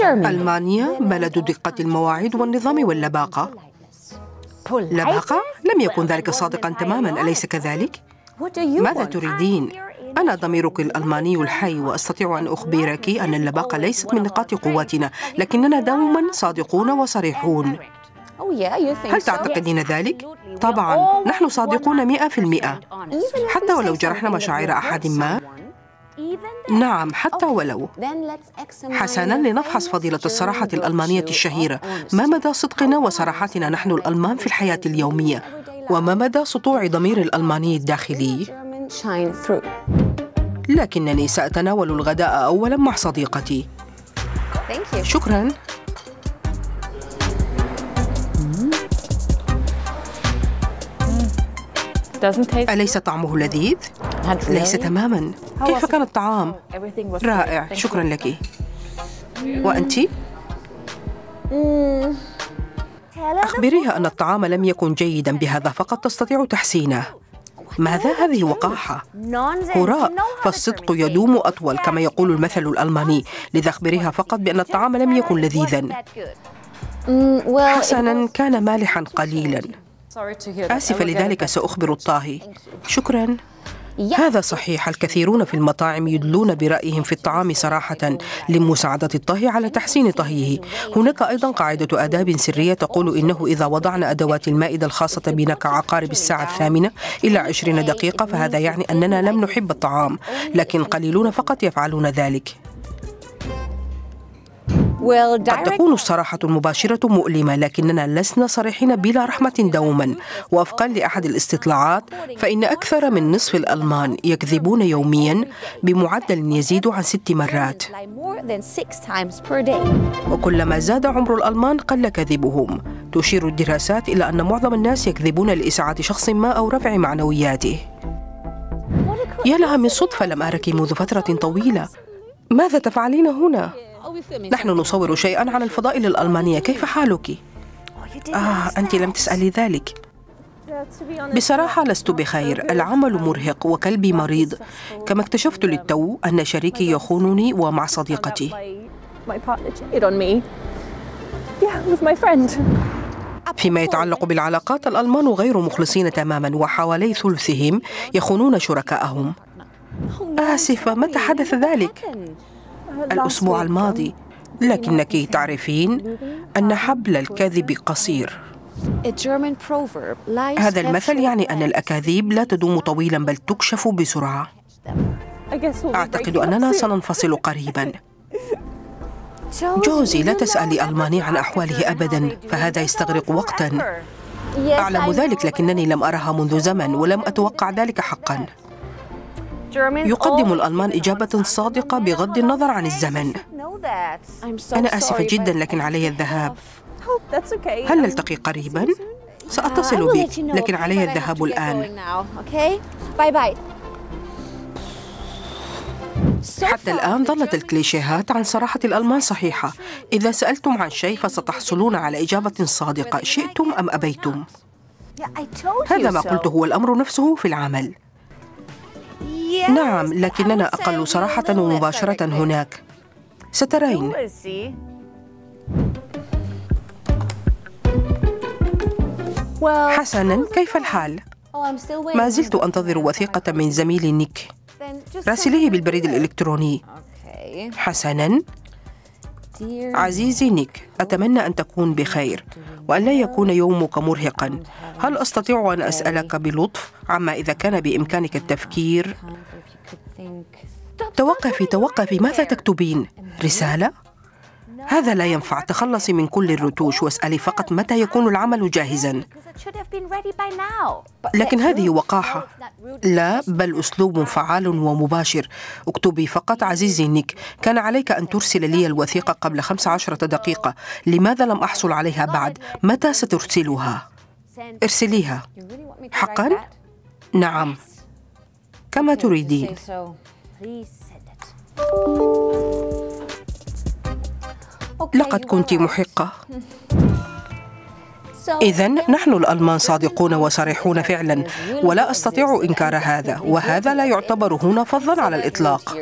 ألمانيا بلد دقة المواعيد والنظام واللباقة لباقة؟ لم يكن ذلك صادقا تماما أليس كذلك؟ ماذا تريدين؟ أنا ضميرك الألماني الحي وأستطيع أن أخبرك أن اللباقة ليست من نقاط قوتنا لكننا دوما صادقون وصريحون هل تعتقدين ذلك؟ طبعا نحن صادقون مئة في المئة حتى ولو جرحنا مشاعر أحد ما نعم حتى ولو. حسنا لنفحص فضيلة الصراحة الألمانية الشهيرة. ما مدى صدقنا وصراحتنا نحن الألمان في الحياة اليومية؟ وما مدى سطوع ضمير الألماني الداخلي؟ لكنني سأتناول الغداء أولا مع صديقتي. شكرا. أليس طعمه لذيذ؟ ليس تماما. كيف كان الطعام؟ رائع. شكرا لك. وأنت؟ أخبريها أن الطعام لم يكن جيدا بهذا فقط تستطيع تحسينه. ماذا هذه وقاحة؟ هراء. فالصدق يدوم أطول كما يقول المثل الألماني. لذا أخبريها فقط بأن الطعام لم يكن لذيذا. حسنا كان مالحا قليلا. آسفة لذلك سأخبر الطاهي. شكرا. هذا صحيح الكثيرون في المطاعم يدلون برأيهم في الطعام صراحة لمساعدة الطهي على تحسين طهيه. هناك أيضا قاعدة آداب سرية تقول إنه إذا وضعنا أدوات المائدة الخاصة بنا كعقارب الساعة الثامنة إلى عشرين دقيقة فهذا يعني أننا لم نحب الطعام لكن قليلون فقط يفعلون ذلك. قد تكون الصراحة المباشرة مؤلمة لكننا لسنا صريحين بلا رحمة دوما. وفقا لأحد الاستطلاعات فإن أكثر من نصف الألمان يكذبون يوميا بمعدل يزيد عن ست مرات. وكلما زاد عمر الألمان قل كذبهم. تشير الدراسات إلى أن معظم الناس يكذبون لإسعاد شخص ما أو رفع معنوياته. يا لها من صدفة لم أرك منذ فترة طويلة. ماذا تفعلين هنا؟ نحن نصور شيئا عن الفضائل الألمانية كيف حالك؟ آه أنت لم تسألي ذلك. بصراحة لست بخير. العمل مرهق وكلبي مريض. كما اكتشفت للتو أن شريكي يخونني ومع صديقتي. فيما يتعلق بالعلاقات الألمان غير مخلصين تماما وحوالي ثلثهم يخونون شركائهم آسفة متى حدث ذلك؟ الأسبوع الماضي لكنك تعرفين أن حبل الكذب قصير. هذا المثل يعني أن الأكاذيب لا تدوم طويلا بل تكشف بسرعة. أعتقد أننا سننفصل قريبا. جوزي لا تسألي ألماني عن أحواله أبدا فهذا يستغرق وقتا. أعلم ذلك لكنني لم أرها منذ زمن ولم أتوقع ذلك حقا. يقدم الألمان إجابة صادقة بغض النظر عن الزمن. أنا آسفة جدا لكن علي الذهاب. هل نلتقي قريبا؟ سأتصل بك. لكن علي الذهاب الآن. حتى الآن ظلت الكليشيهات عن صراحة الألمان صحيحة. إذا سألتم عن شيء فستحصلون على إجابة صادقة. شئتم أم أبيتم؟ هذا ما قلته هو الأمر نفسه في العمل. نعم لكننا أقل صراحة ومباشرة هناك. سترين. حسنا كيف الحال؟ ما زلت أنتظر وثيقة من زميلي نيك. راسليه بالبريد الإلكتروني. حسنا. عزيزي نيك أتمنى أن تكون بخير وأن لا يكون يومك مرهقا. هل أستطيع أن أسألك بلطف عما إذا كان بإمكانك التفكير؟ توقفي توقفي ماذا تكتبين؟ رسالة؟ هذا لا ينفع. تخلصي من كل الرتوش واسألي فقط متى يكون العمل جاهزا. لكن هذه وقاحة. لا بل أسلوب فعال ومباشر. اكتبي فقط عزيزي نيك كان عليك أن ترسل لي الوثيقة قبل 15 دقيقة. لماذا لم أحصل عليها بعد؟ متى سترسلها؟ ارسليها. حقا؟ نعم. كما تريدين. لقد كنت محقة. إذا نحن الألمان صادقون وصريحون فعلا ولا أستطيع إنكار هذا وهذا لا يعتبر هنا فضلا على الإطلاق.